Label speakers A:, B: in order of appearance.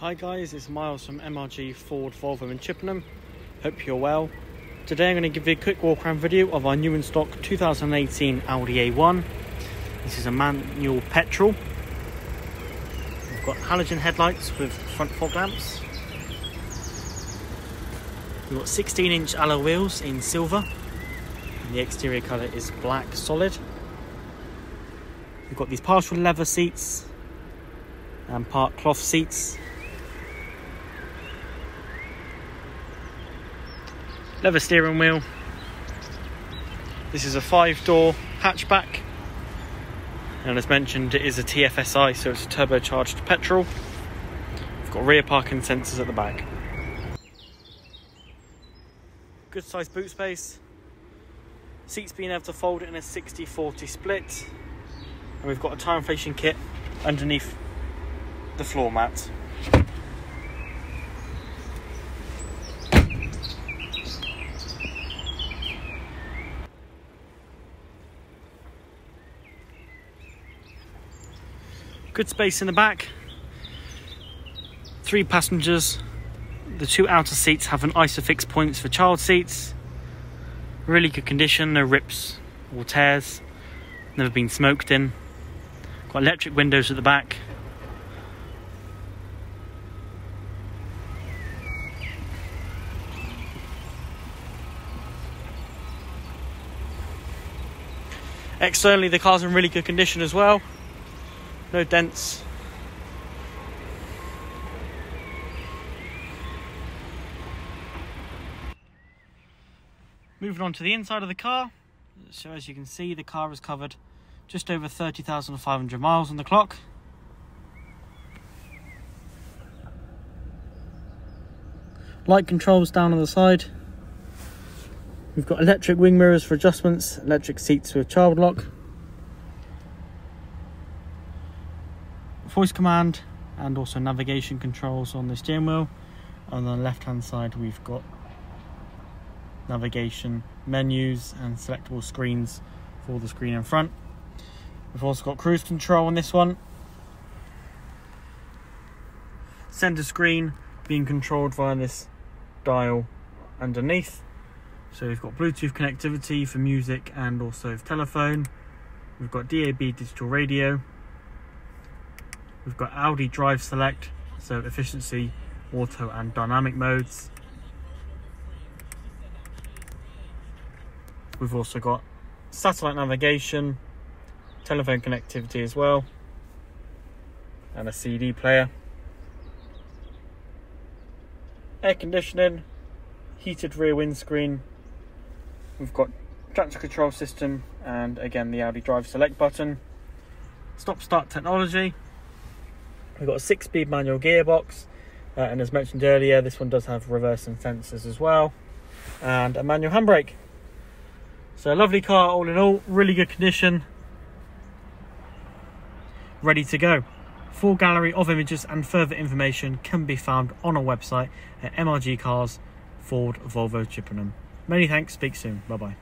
A: Hi guys, it's Miles from MRG Ford Volvo in Chippenham. Hope you're well. Today I'm going to give you a quick walk around video of our new in stock 2018 Audi A1. This is a manual petrol. We've got halogen headlights with front fog lamps. We've got 16 inch alloy wheels in silver. And the exterior colour is black solid. We've got these partial leather seats and part cloth seats leather steering wheel. This is a five door hatchback. And as mentioned, it is a TFSI, so it's a turbocharged petrol. We've got rear parking sensors at the back. Good sized boot space. Seats being able to fold in a 60 40 split. And we've got a tyre inflation kit underneath the floor mat. Good space in the back. Three passengers. The two outer seats have an ISOFIX points for child seats. Really good condition, no rips or tears. Never been smoked in. Got electric windows at the back. Externally, the car's in really good condition as well no dents. Moving on to the inside of the car. So as you can see, the car is covered just over 30,500 miles on the clock. Light controls down on the side. We've got electric wing mirrors for adjustments, electric seats with child lock. Voice command and also navigation controls on the steering wheel. On the left hand side we've got navigation menus and selectable screens for the screen in front. We've also got cruise control on this one. Center screen being controlled via this dial underneath. So we've got Bluetooth connectivity for music and also telephone. We've got DAB digital radio We've got Audi Drive Select, so efficiency, auto and dynamic modes. We've also got satellite navigation, telephone connectivity as well, and a CD player. Air conditioning, heated rear windscreen. We've got traction control system and again the Audi Drive Select button. Stop start technology, We've got a six-speed manual gearbox, uh, and as mentioned earlier, this one does have reversing sensors as well, and a manual handbrake. So a lovely car all in all, really good condition, ready to go. Full gallery of images and further information can be found on our website at MRG Cars, Ford, Volvo, Chippenham. Many thanks, speak soon, bye bye.